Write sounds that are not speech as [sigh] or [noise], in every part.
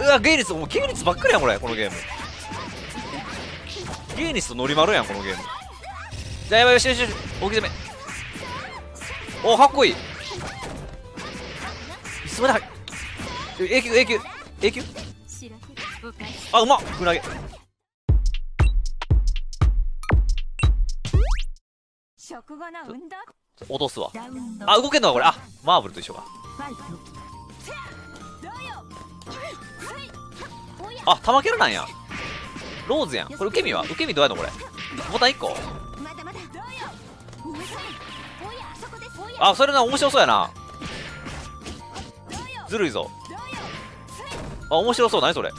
うわゲイリスもうゲイリスばっかりやんこれこのゲーム。ゲイリスとノリマルやんこのゲーム。じゃあやばいよしよしよし大き攻め。おかっこいい。いつまで入る永久永久永久あうまっ。ふなげの落とすわ。あ動けんのかこれ。あマーブルと一緒か。あ玉キャラなんや。ローズやん。これ受け身は？受け身どうやのこれ？ボタン1個？あそれな面白そうやな。ずるいぞ。あ面白そう。何それ？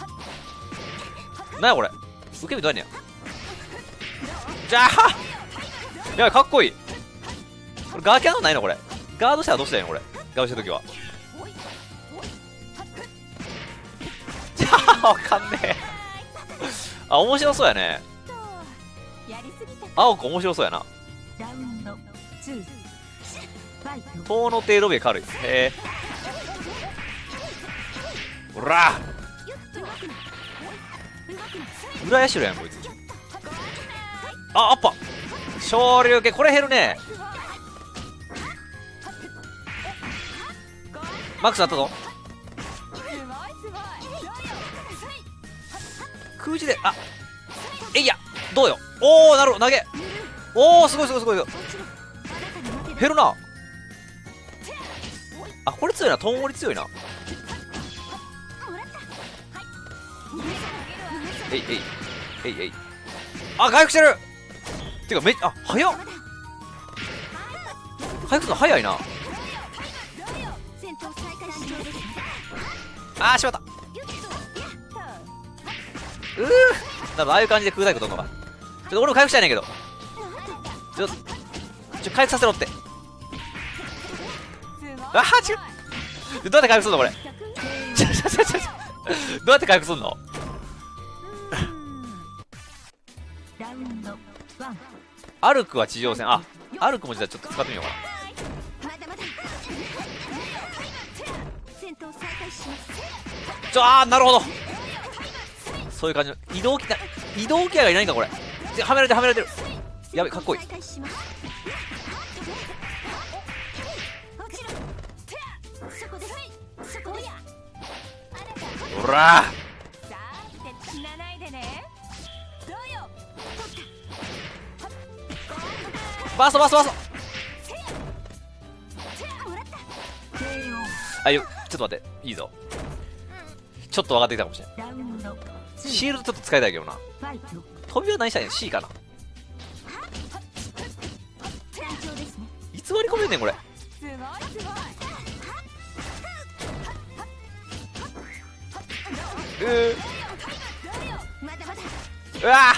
何やこれ？受け身どうやんねやじゃあやばいかっこいい。これガーキャノンないのこれ？ガードしたらどうしたらいいのこれ？ガードした時は。[laughs] わかんねえ。あ面白そうやね。青く面白そうやな。遠の程度で軽い。へえ。ほら。裏やしろやんこいつ。あアッパ。昇竜系これ減るね。マックスあったぞ。空時であえいやどうよ。おおなるほど投げ。おおすごいすごいすごい減るな。あこれ強いな。とんごり強いな。えいえいえいえい。あ回復してる。てかめあ早っ。回復するの早いな。あーしまった。うー。多分ああいう感じで空太鼓飛んのかちょっと俺も回復したいねんけど。ちょちょ回復させろって。あー違う。どうやって回復すんのこれ？ちょちょちょちょどうやって回復すんの？ラウンド1アルクは地上戦。あアルクもじゃあちょっと使ってみようかな。ちょあーなるほどそういう感じの移動機な移動機合がいないんかこれ。ではめられてるはめられてる。やべかっこいい。らバーストバーストバーストあよちょっと待って。いいぞ。ちょっと分かってきたかもしれないシールドちょっと使いたいけどな。飛びは何したいん C かな？いつ割り込めんねんこれ。うー。うわ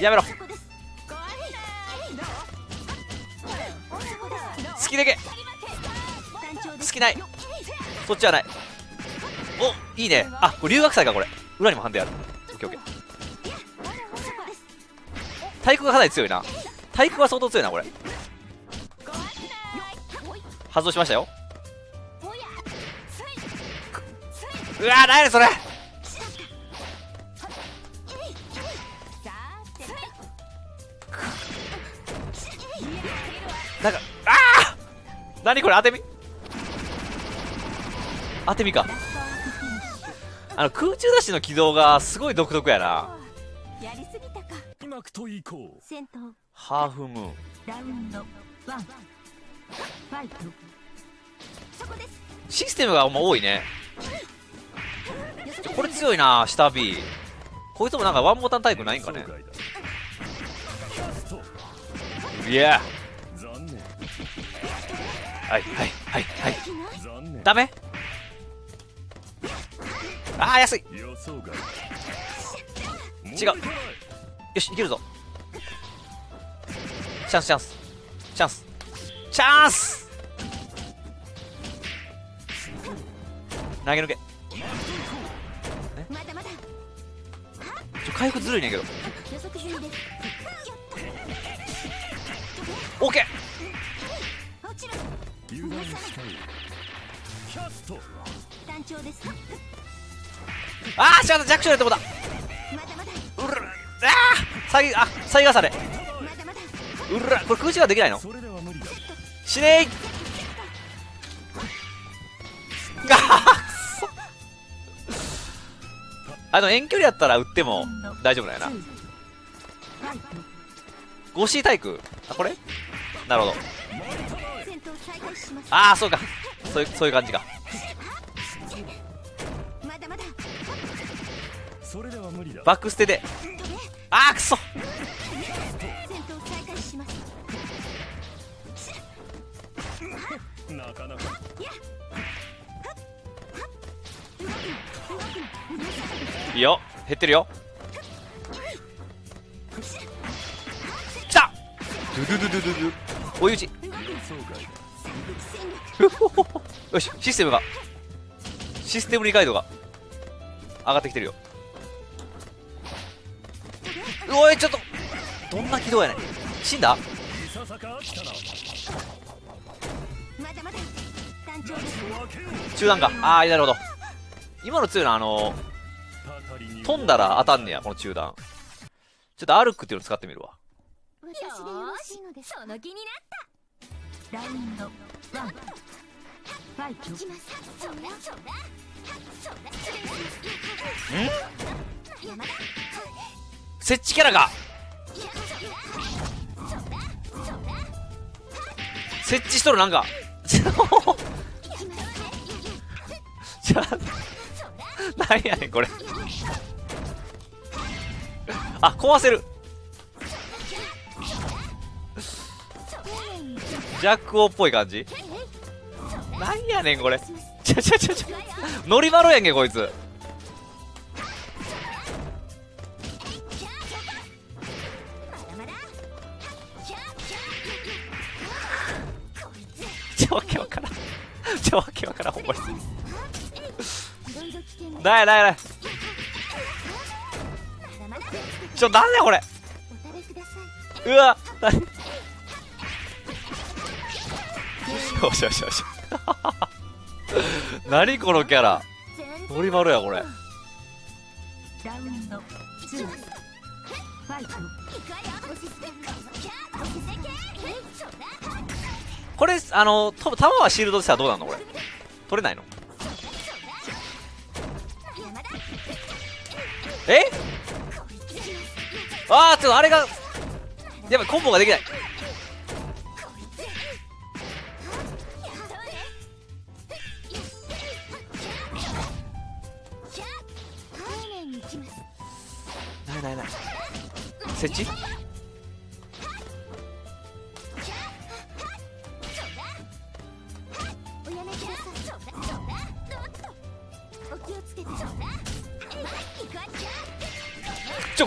やめろ。好きだけ。好きない。そっちはない。おいいね。あこれ留学祭かこれ。裏にもハンデある。オッケーオッケー。体育がかなり強いな。体育は相当強いなこれ。発動しましたよ。うわー何やそれ。なんかああ何これ当てみ当てみか。あの空中ダッシュの軌道がすごい独特やな。やりすぎたか。うまくといこう。戦闘ハーフムーン。ラウンド1ファイト。そこです。システムがもう多いね。これ強いな下 B こいつもなんかワンボタンタイプないんかね。いや。はいはいはいはい。ダメあー安い。違う。よしいけるぞ。チャンスチャンス。チャンス。チャンス。投げ抜け。まだまだちょ回復ずるいねんけど。オッケもちろん油断したいキャスト団長です。ああしまった。弱小やってもだうるああさぎあさいがされ。うるらこれ空中ができないの？それでは無理だ死ねいガーッあの遠距離やったら撃っても大丈夫だよな。ファイト 5C 対空あこれ？なるほど。ああそうか。そういうそういう感じか。バック捨てで。ああくそ。いいよ。減ってるよ。きた。ドゥドゥドゥドゥドゥ。ドゥ追い打ち。よしシステムが。システム理解度が上がってきてるよおいちょっとどんな軌道やねん。死んだ？中段か。ああなるほど。今の強いのはあの飛んだら当たんねやこの中段。ちょっとアルクっていうの使ってみるわ。よろしその気になった。ラウンドワン。ファイトき設置キャラが。設置しとるなんか。ちょちょなんやねんこれ。あ壊せる。ジャックオーっぽい感じ。なんやねんこれ。ちょちょちょちょノリマロやんけこいつ。ちょわけわからんほんまにないないない。ちょなんだよこれ。うわ。何よしよしよし。[laughs] 何このキャラ。ノリマロやこれ。これあの弾はシールドでしたらどうなの？これ。取れないの？え？ああちょっとあれがやばいコンボができない。ないないない。設置？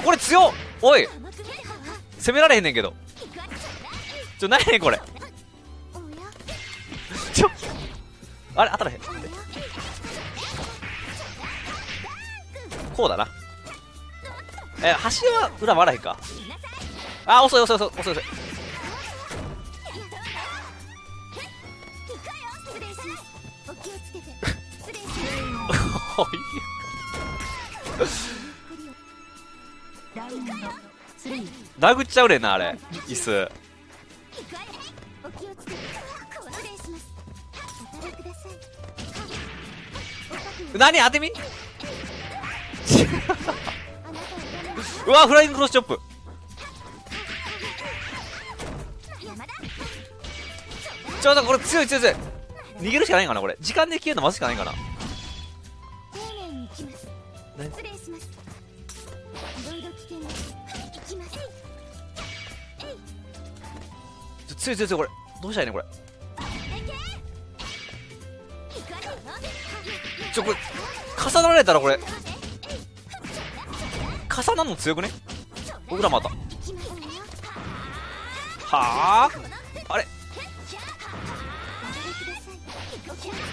これ強っ。おい。攻められへんねんけど。ちょ何やねんこれ。ちょあれ当たらへん。こうだな。え橋は裏回らへんか。あ遅い遅い遅い遅い遅い。[laughs] おい殴っちゃうねんなあれ。椅子。何当てみ [laughs] うわフライングクロスチョップ。ちょっとこれ強い強い強い。逃げるしかないかなこれ。時間で消えるのまずしかないかな。何強い強い強いこれ。どうしたらいいねこれ。ちょこれ重なられたらこれ。重なるの強くね？僕らまた。はあ？あれ？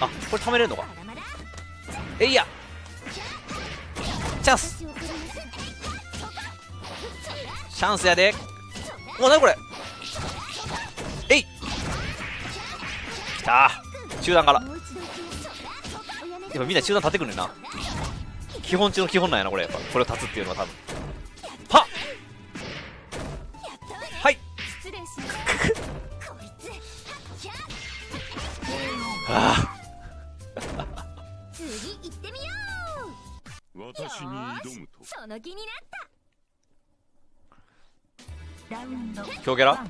あこれ貯めれるのか？えいや。チャンス。チャンスやで。うわなにこれ？た中段から。やっぱみんな中段立ってくるねんな。基本中の基本なんやなこれ。やっぱこれを立つっていうのは多分。はっはい。失礼しますこいつひゃあ次行ってみよう。私に挑むとその気になった強キャラ？フ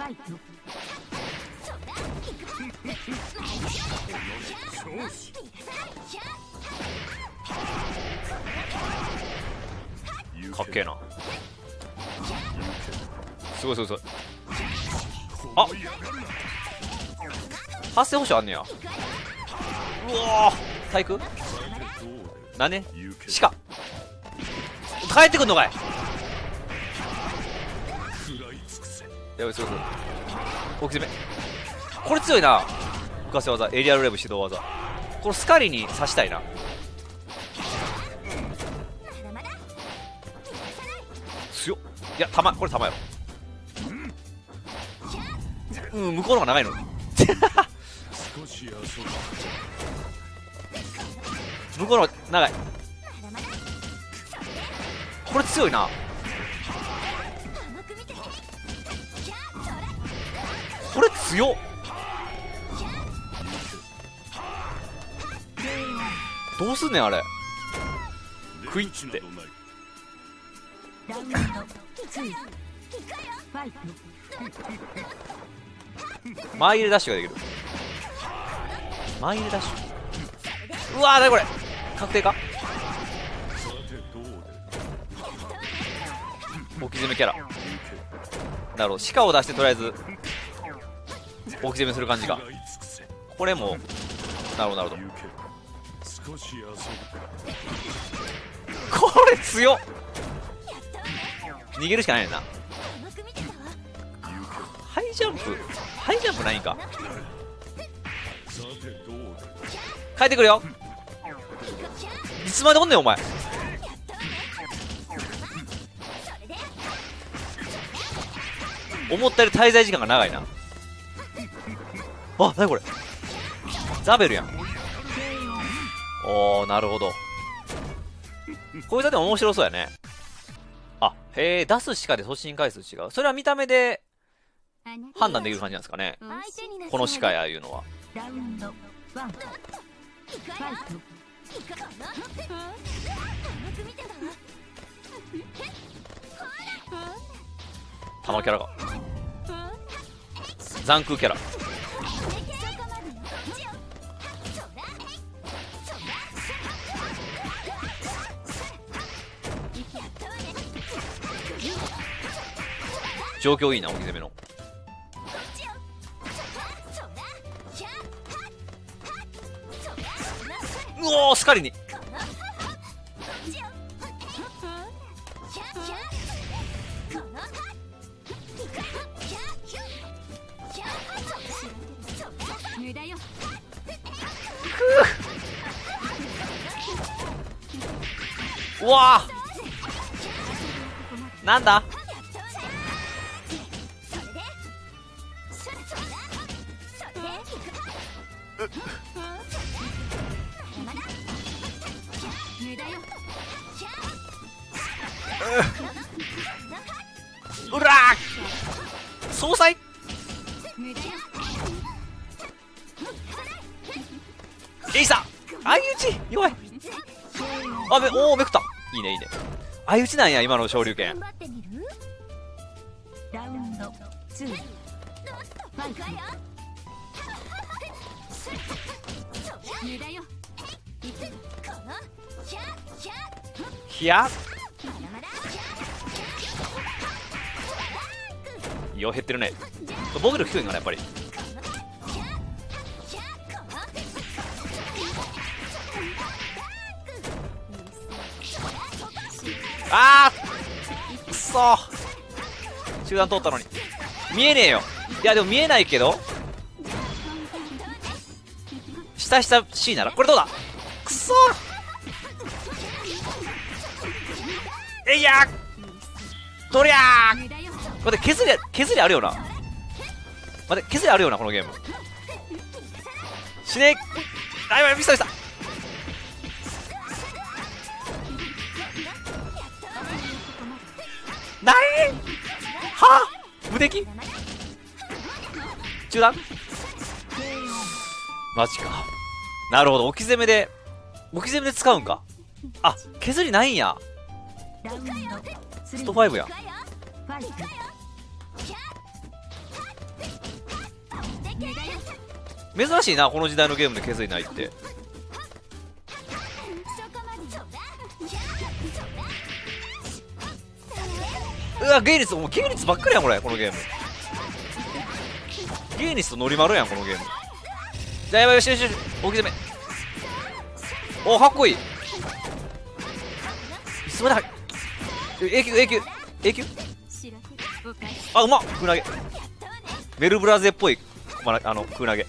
ァイトかっけえな。すごいすごいすごい。あ発生保証あんねや。うわ体育なんねしか帰ってくんのかい。食らいすごいすごい。大きめ。これ強いな。浮かせ技エリアルレブ指導技。このスカリに刺したいな。強っ。いや弾これ弾やろうん向こうの方が長いの。少し遊ぶ向こうの方が長い。これ強いな。これ強っ。どうすんねんあれ。クイッて。出口などないラウンドツーファイト前入れダッシュができる。前入れダッシュ。うわーなにこれ。確定か？置き攻めキャラ。なるほど。鹿を出してとりあえず。置き攻めする感じか。これも。なるほどなるほど。これ強っ。逃げるしかないねんな。ハイジャンプ。ハイジャンプないんか。帰ってくるよ。いつまでおんねんお前。思ったより滞在時間が長いな。あなにこれ。ザベルやん。おーなるほど。こいつはでも面白そうやね。あへえ出すしかで突進回数違う。それは見た目で判断できる感じなんですかね。この鹿やいうのは。ラウンドワンファイト玉キャラが。残空キャラ。状況いいな置き攻めの。うおースカリに。うわなんだ？いねいいね。相打ちなんや今の昇竜拳。頑張ってみるラウンドツーファイト無駄よひや減ってるね。防御力低いんかなやっぱり。あーくそ。ー集団通ったのに。見えねえよ。いやでも見えないけど。下下 C なら。これどうだ？くそ。ーえいや。ーどりゃー。待って削り削りあるよな。待って削りあるよなこのゲーム。死ね。あやばいミスったミスった何？は？無敵？中断マジか。なるほど。置き攻めで置き攻めで使うんか。あ削りないんや。スト5や。珍しいなこの時代のゲームで削りないって。わゲイリスもうゲイリスばっかりやんこれこのゲーム。ゲイリスとノリマルやんこのゲーム。じゃあやばいよしよしよし置き攻め。おかっこいい。いつまで入え永久永久永久？あうまっ空投げ。メルブラゼっぽい、まあ、あの空投げ。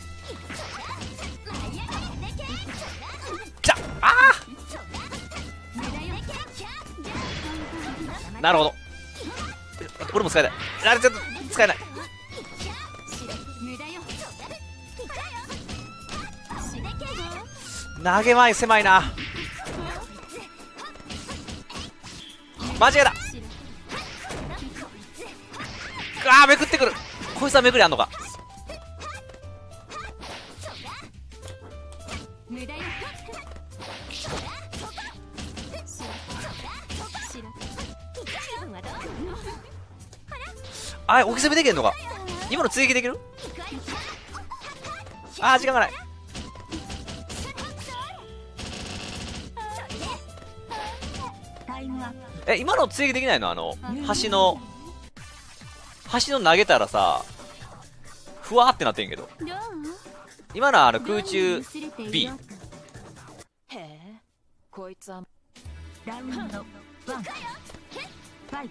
きたああなるほど。俺も使えない。あれちょっと使えない。投げ前狭いな。間違えた。あーめくってくる。こいつはめくりあんのか。あ置き攻めできんのか。今の追撃できる？あー時間がない。え今の追撃できないの？あの橋の橋の投げたらさふわってなってんけど。今のはあの空中 B へえこいつは。ダ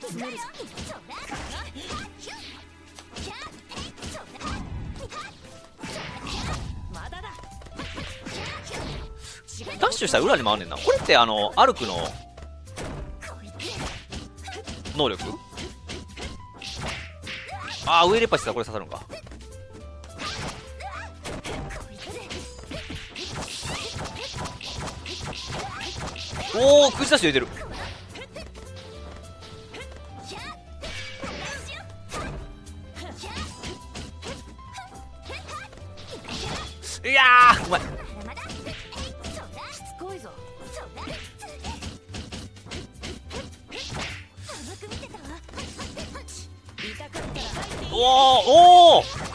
ッシュしたら裏に回んねんな。これってあのアルクの能力？ああ上レパしたらこれ刺さるのか。おお口出し入れてる。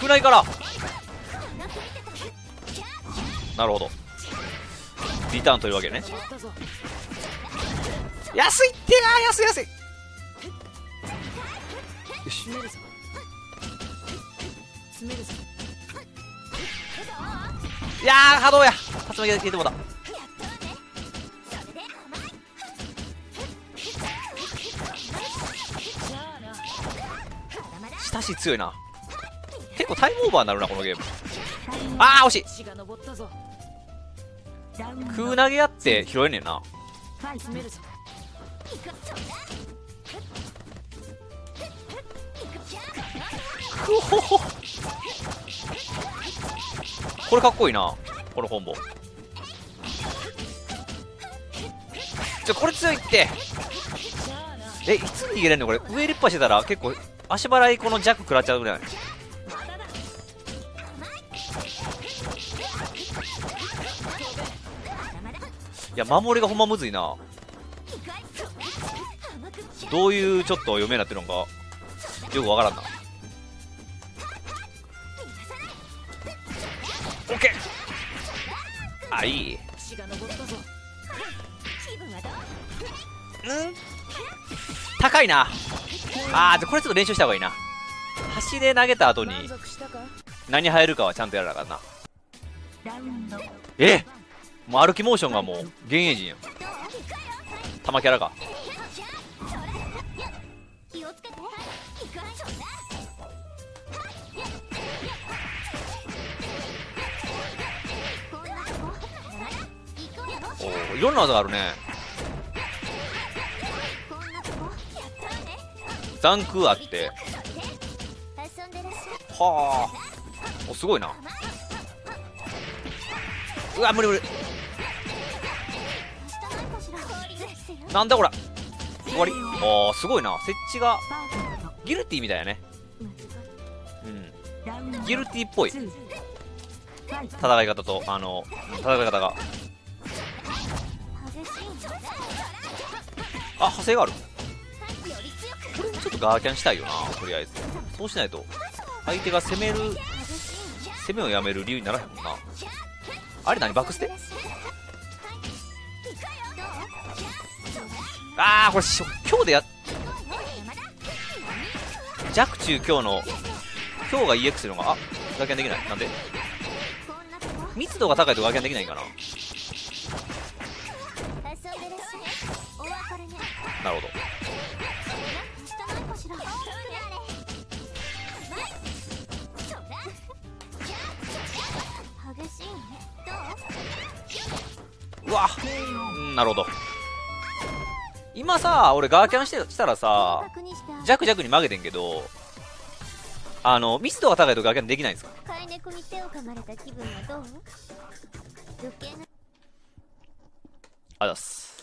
おおお空内から。なるほど。リターンというわけね。安いってな。安い安い。よし。いやー波動や。竜巻が消えてもうた。じゃあな親しい強いな。結構タイムオーバーになるなこのゲーム。あー惜しい。血が昇ったぞラウンド空投げやって拾えねんな。ファイト詰めるぞくほほこれかっこいいなこのコンボ。ちょこれ強いって。じゃあなえいつ逃げれんのこれ。上リッパしてたら結構足払いこの弱食らっちゃうぐらい。いや守りがほんまむずいな。どういうちょっと読めになってるのかよくわからんな。オッケー。あいい。うん？高いな。あじゃこれちょっと練習した方がいいな。端で投げた後に何入るかはちゃんとやらなあかんな。ラウンドえ？もう歩きモーションがもう幻影人や玉キャラか。おおいろんな技があるね。残空あって。はあ。おすごいな。うわ無理無理。なんだこれ。終わり。ああすごいな。設置がギルティみたいやね。うん。ギルティっぽい。戦い方とあの戦い方が。あ派生がある。これもちょっとガーキャンしたいよなとりあえず。そうしないと相手が攻める攻めをやめる理由にならへんもんな。あれ何バックステああこれ今日でや弱中強の強が EX するのがあガーキャンできない。なんで？密度が高いとガーキャンできないんかな？なるほど。うわ。うんなるほど今さ俺ガーキャンしてしたらさ弱弱に曲げてんけどあの密度が高いとガーキャンできないんですか？飼い猫に手を噛まれた気分はどう？余計な。あざっす